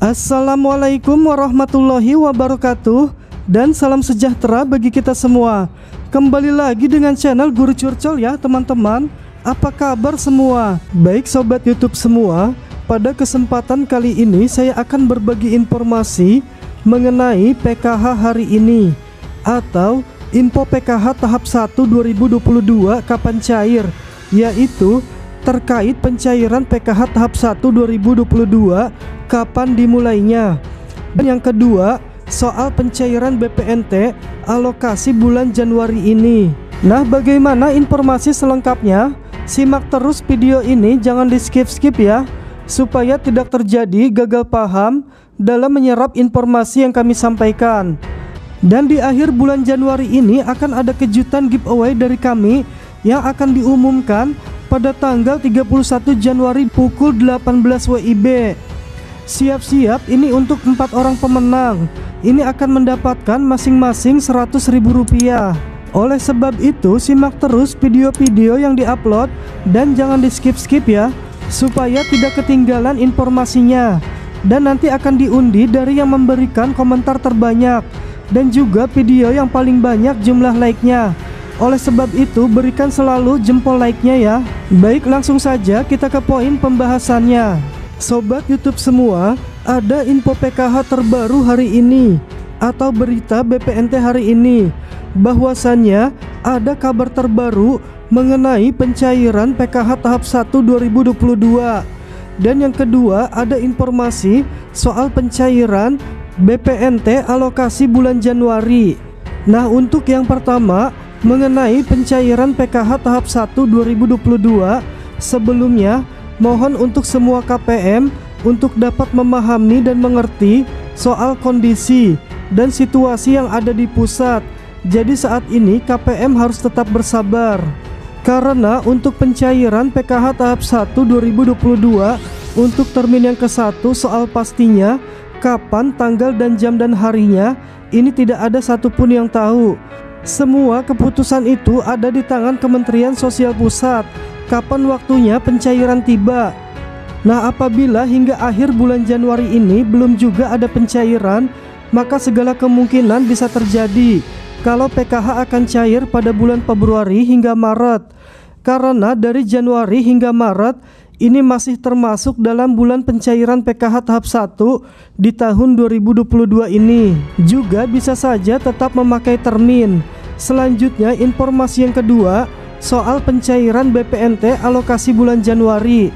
Assalamualaikum warahmatullahi wabarakatuh Dan salam sejahtera bagi kita semua. Kembali lagi dengan channel Guru Curcol ya teman-teman. Apa kabar semua? Baik sobat youtube semua. Pada kesempatan kali ini saya akan berbagi informasi Mengenai PKH hari ini Atau info PKH tahap 1 2022 kapan cair Yaitu terkait pencairan PKH tahap 1 2022 kapan dimulainya. Dan yang kedua, soal pencairan BPNT alokasi bulan Januari ini. Nah, bagaimana informasi selengkapnya? Simak terus video ini, jangan di skip-skip ya, supaya tidak terjadi gagal paham dalam menyerap informasi yang kami sampaikan. Dan di akhir bulan Januari ini akan ada kejutan giveaway dari kami yang akan diumumkan pada tanggal 31 Januari pukul 18 WIB. Siap-siap ini untuk empat orang pemenang. Ini akan mendapatkan masing-masing 100 ribu rupiah. Oleh sebab itu simak terus video-video yang diupload dan jangan di skip-skip ya supaya tidak ketinggalan informasinya dan nanti akan diundi dari yang memberikan komentar terbanyak dan juga video yang paling banyak jumlah like-nya. Oleh sebab itu berikan selalu jempol like-nya ya. Baik langsung saja kita ke poin pembahasannya. Sobat youtube semua Ada info PKH terbaru hari ini Atau berita BPNT hari ini Bahwasannya ada kabar terbaru mengenai pencairan PKH tahap 1 2022 Dan yang kedua ada informasi soal pencairan BPNT alokasi bulan Januari. Nah untuk yang pertama mengenai pencairan PKH tahap 1 2022 sebelumnya mohon untuk semua KPM untuk dapat memahami dan mengerti soal kondisi dan situasi yang ada di pusat. Jadi saat ini KPM harus tetap bersabar. Karena untuk pencairan PKH tahap 1 2022 untuk termin yang ke-1 soal pastinya kapan tanggal dan jam dan harinya ini tidak ada satupun yang tahu semua keputusan itu ada di tangan Kementerian Sosial Pusat. Kapan waktunya pencairan tiba? Nah, apabila hingga akhir bulan Januari ini belum juga ada pencairan, maka segala kemungkinan bisa terjadi kalau PKH akan cair pada bulan Februari hingga Maret. Karena dari Januari hingga Maret ini masih termasuk dalam bulan pencairan PKH tahap 1 di tahun 2022 ini. Juga bisa saja tetap memakai termin. Selanjutnya informasi yang kedua soal pencairan BPNT alokasi bulan Januari.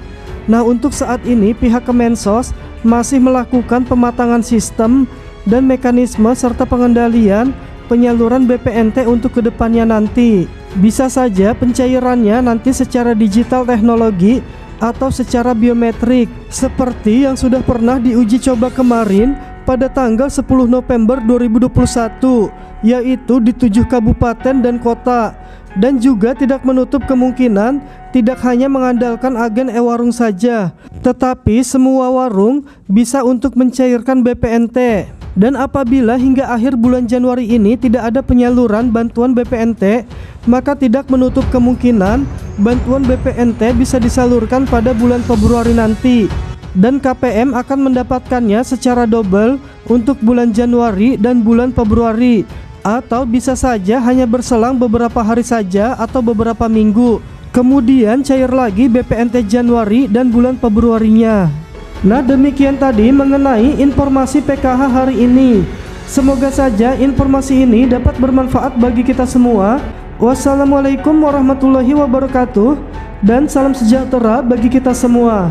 Nah, untuk saat ini pihak Kemensos masih melakukan pematangan sistem dan mekanisme serta pengendalian penyaluran BPNT untuk ke depannya nanti. Bisa saja pencairannya nanti secara digital teknologi atau secara biometrik seperti yang sudah pernah diuji coba kemarin pada tanggal 10 November 2021 yaitu di tujuh kabupaten dan kota. Dan juga tidak menutup kemungkinan tidak hanya mengandalkan agen e-warung saja tetapi semua warung bisa untuk mencairkan BPNT dan apabila hingga akhir bulan Januari ini tidak ada penyaluran bantuan BPNT, maka tidak menutup kemungkinan bantuan BPNT bisa disalurkan pada bulan Februari nanti. Dan KPM akan mendapatkannya secara double untuk bulan Januari dan bulan Februari atau bisa saja hanya berselang beberapa hari saja atau beberapa minggu. Kemudian cair lagi BPNT Januari dan bulan Februarinya. Nah demikian tadi mengenai informasi PKH hari ini. Semoga saja informasi ini dapat bermanfaat bagi kita semua. Wassalamualaikum warahmatullahi wabarakatuh Dan salam sejahtera bagi kita semua